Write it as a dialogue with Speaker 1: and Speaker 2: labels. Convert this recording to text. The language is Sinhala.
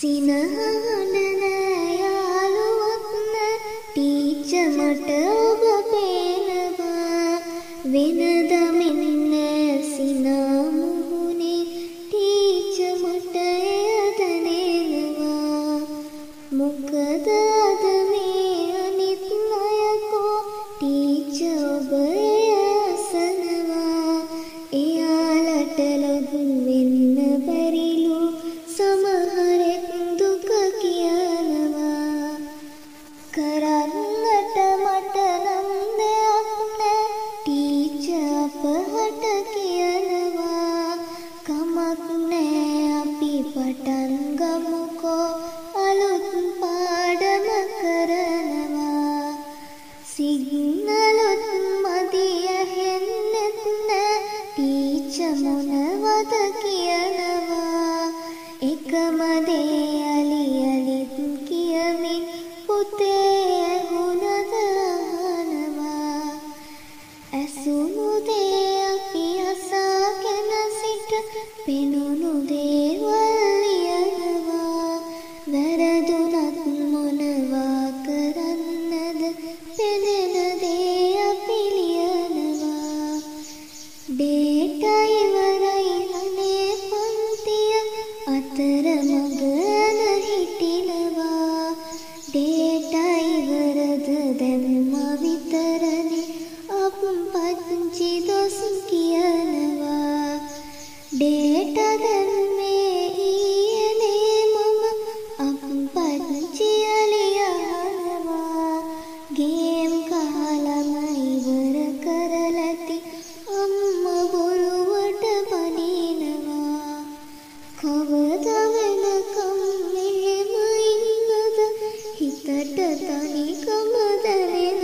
Speaker 1: සිනහඬන යාළුවක් ටීච මට ඔබ පේනවා. වෙනද මෙන්න සිනා කරන්නට මට නම් දෙයක් නෑ. ටීච අපහට කියනවා කමක් නෑ අපි පටන් ගමුකෝ. අලුත් පාඩම කරනවා. සිග්නලුත් ಅದರ ಮಗನ ಹಿಟ್ಟಿನವ ಡೇಟಾಯಿ ಬರದದೆಂಬ ಅವಧವನಕಂ ಮೆಳೆ ಮೈನದ ಹಿತಟ ತನಿಕ ಮೊದಲೆನ